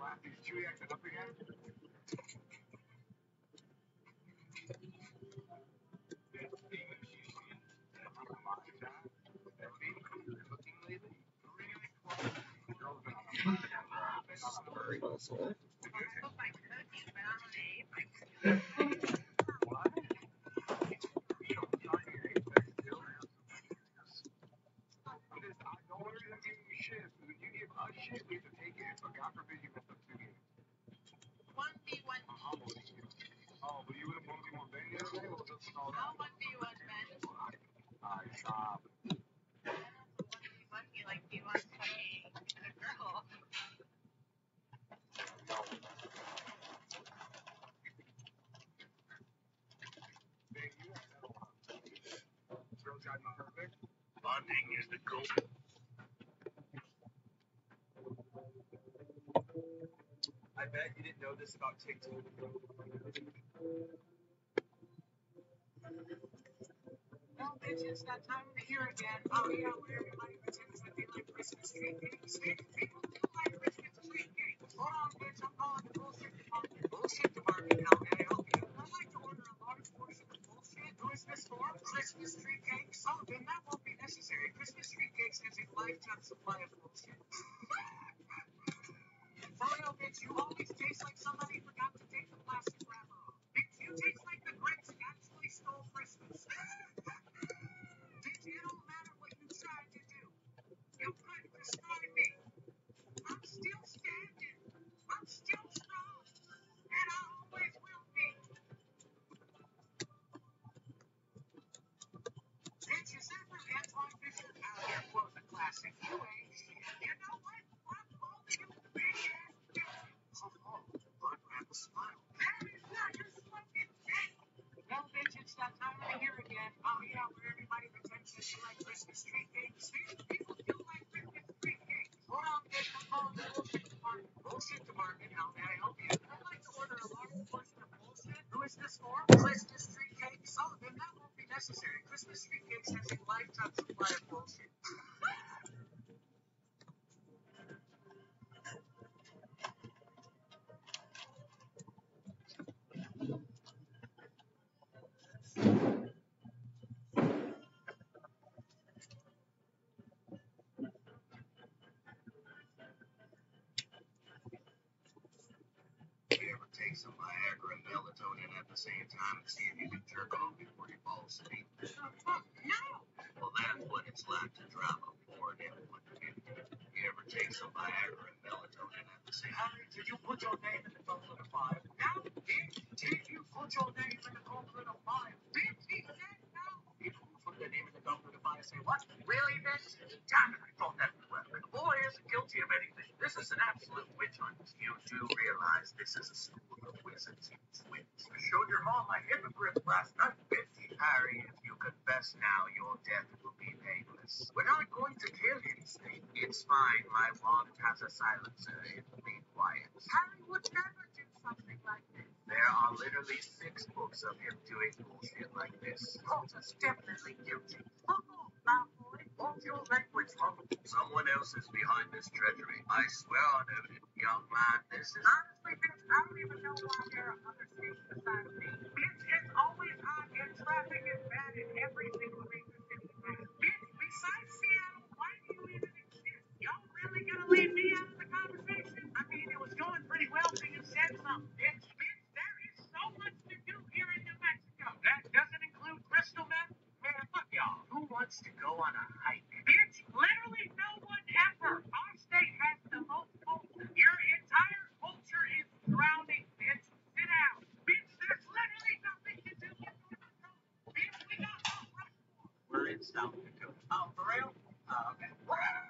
One v one. How one v one men? Lucky like you want to be a girl. Bonding is the goal. I bet you didn't know this about TikTok. Well, bitch, it's that time of year again. Oh, yeah, where everybody pretends that they like Christmas tree cakes. People do like Christmas tree cakes. Hold on, bitch, I'm calling the bullshit department. Bullshit department, help you? I'd like to order a large portion of bullshit. Who is this? Christmas tree cakes? Oh, then that won't be necessary. Christmas tree cakes has a lifetime supply of bullshit. Real, bitch, you always taste like somebody forgot to take the plastic wrapper off. Bitch, you taste like the Grinch actually stole Christmas. again. Oh, yeah, where everybody pretends that they like Christmas tree cakes. People do like Christmas tree cakes. Hold on, bitch, I'm calling the bullshit department. Bullshit department, how may I help you? I'd like to order a large portion of bullshit. Who is this for? Christmas tree cakes? Oh, then that won't be necessary. Christmas tree cakes has a lifetime supply of bullshit. You ever take some Viagra and melatonin at the same time and see if you can jerk off before you fall asleep? No! Well, that's what it's like to drop a in one You ever take some Viagra and melatonin at the same time? Did you put your name in the gauntlet of fire? No. Did you put your name in the gauntlet of fire? Bitch, he said no. People who put their name in the gauntlet of fire say what? Really, bitch? Damn it, I thought that was well. The boy isn't guilty of anything. This is an absolute witch hunt. You do realize this is a school of wizards and wits. I showed your mom my hypocrite last night. Harry, if you confess now, your death will be painless. We're not going to kill Snape. It's fine. My wand has a silencer. It will be quiet. Harry would never do something like this. There are literally six books of him doing bullshit like this. Potter's definitely guilty. Watch your language, Mom. Someone else is behind this treachery. I swear on it, young man, this is. Honestly, bitch, I don't even know why there are other snakes besides me. Bitch, it's always hot and traffic is bad in every single major city. Bitch, besides Seattle, why do you even exist? Y'all really gonna leave me out of the conversation? I mean, it was going pretty well till you said something, bitch. Bitch, there is so much to do here in New Mexico. That doesn't include crystal meth? Man, fuck y'all. Who wants to go on a hike? Bitch, literally no one ever. Our state has the most culture. Your entire culture is drowning, bitch. Sit down. Bitch, there's literally nothing to do in North South Dakota. Oh, for real? Oh, okay.